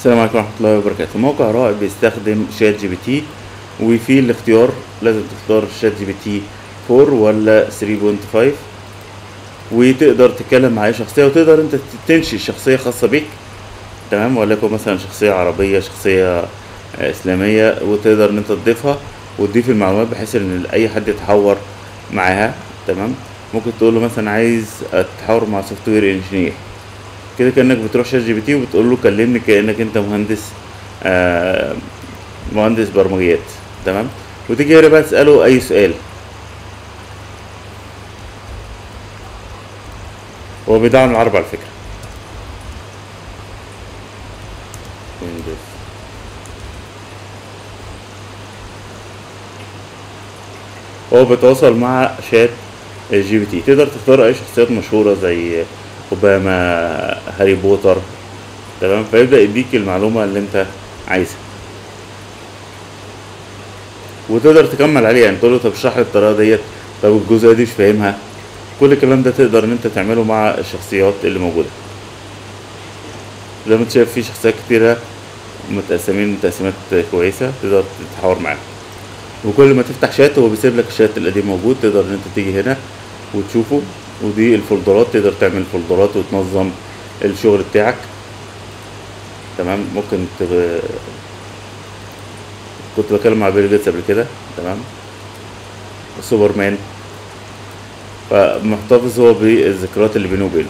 السلام عليكم ورحمة الله وبركاته. موقع رائع بيستخدم ChatGPT وفيه الاختيار لازم تختار ChatGPT 4 ولا 3.5 وتقدر تتكلم مع اي شخصية وتقدر انت تنشي شخصية خاصة بيك. تمام؟ وليكن مثلا شخصية عربية شخصية آه، إسلامية وتقدر ان انت تضيفها وتضيف المعلومات بحيث ان أي حد يتحاور معاها. تمام؟ ممكن تقول له مثلا عايز اتحاور مع software engineer كده كأنك بتروح ChatGPT وبتقول له كلمني كأنك أنت مهندس آه مهندس برمجيات. تمام؟ وتيجي هنا بقى تسأله أي سؤال. هو بيدعم العربي على فكرة. هو بيتواصل مع شات GPT. تقدر تختار أي شخصيات مشهورة زي أوباما هاري بوتر تمام؟ فيبدأ يديك المعلومة اللي أنت عايزها. وتقدر تكمل عليه يعني تقول له طب اشرح لي الطريقة ديت. طب الجزئية دي مش فاهمها. كل الكلام ده تقدر إن أنت تعمله مع الشخصيات اللي موجودة. زي ما أنت شايف في شخصيات كتيرة متقسمين تقسيمات كويسة تقدر تتحاور معاهم وكل ما تفتح شات هو بيسيب لك الشات القديم موجود تقدر إن أنت تيجي هنا وتشوفه. ودي الفولدرات تقدر تعمل فولدرات وتنظم الشغل بتاعك. تمام؟ ممكن تغ... كنت بتكلم مع بيل جيتس قبل كده. تمام؟ سوبرمان. فمحتفظ هو بالذكريات اللي بينه وبينه.